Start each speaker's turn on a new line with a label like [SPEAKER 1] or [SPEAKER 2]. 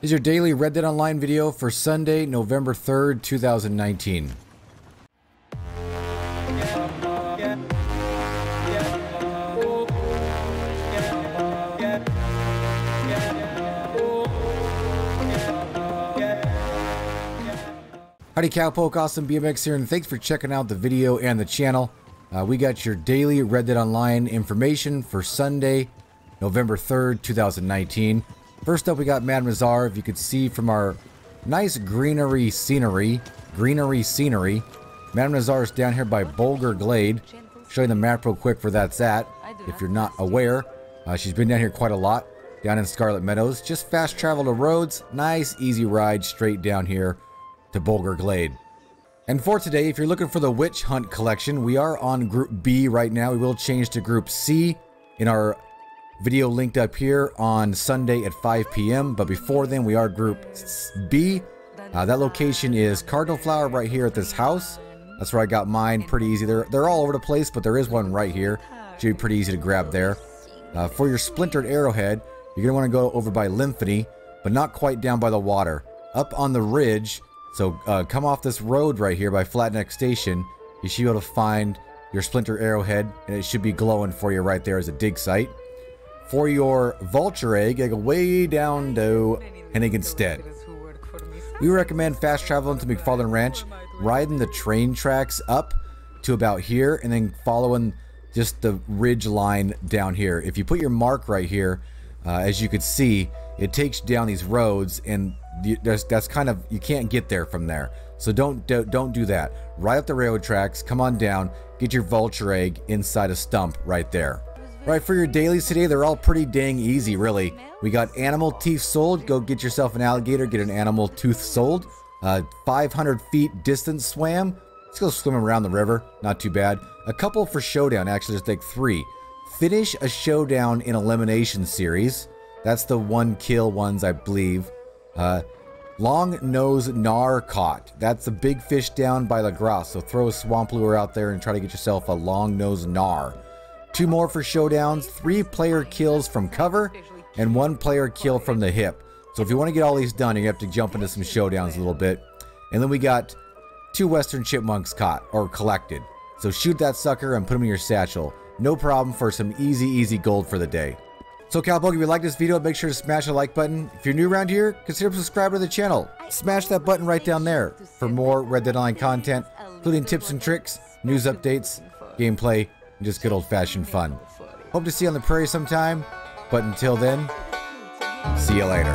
[SPEAKER 1] is your daily Red Dead Online video for Sunday, November 3rd, 2019. Howdy Cowpoke, Austin BMX here, and thanks for checking out the video and the channel. Uh, we got your daily Red Dead Online information for Sunday, November 3rd, 2019. First up, we got Madam Nazar. If you could see from our nice greenery scenery, greenery scenery, Madam Nazar is down here by Bolger Glade. Show you the map real quick for that's at, if you're not aware. Uh, she's been down here quite a lot, down in Scarlett Meadows. Just fast travel to roads, nice easy ride straight down here to Bolger Glade. And for today, if you're looking for the Witch Hunt collection, we are on Group B right now. We will change to Group C in our video linked up here on Sunday at 5 p.m. But before then, we are Group B. Uh, that location is Cardinal Flower right here at this house. That's where I got mine pretty easy. They're, they're all over the place, but there is one right here. Should be pretty easy to grab there. Uh, for your Splintered Arrowhead, you're going to want to go over by Limpany, but not quite down by the water. Up on the ridge, so uh, come off this road right here by Flatneck Station. You should be able to find your Splinter Arrowhead, and it should be glowing for you right there as a dig site. For your Vulture Egg, go way down to Hennigan's Stead. We recommend fast traveling to MacFarlane Ranch, riding the train tracks up to about here, and then following just the ridge line down here. If you put your mark right here, uh, as you can see, it takes you down these roads, and that's, that's kind of you can't get there from there. So don't don't do that. Ride up the railroad tracks, come on down, get your vulture egg inside a stump right there. Right for your dailies today, they're all pretty dang easy, really. We got animal teeth sold. Go get yourself an alligator, get an animal tooth sold. Uh, 500 feet distance swam. Let's go swimming around the river. Not too bad. A couple for showdown, actually, just like three. Finish a showdown in elimination series. That's the one kill ones, I believe. Uh, long nose gar caught. That's the big fish down by Lagras. So throw a swamp lure out there and try to get yourself a long nose gar. Two more for showdowns, three player kills from cover, and one player kill from the hip. So if you want to get all these done, you have to jump into some showdowns a little bit. And then we got two western chipmunks caught or collected. So shoot that sucker and put them in your satchel. No problem for some easy, easy gold for the day. So Cowpoke, if you like this video, make sure to smash the like button. If you're new around here, consider subscribing to the channel. Smash that button right down there for more Red Dead Online content, including tips and tricks, news updates, gameplay, and just good old-fashioned fun. Hope to see you on the prairie sometime, but until then, see you later.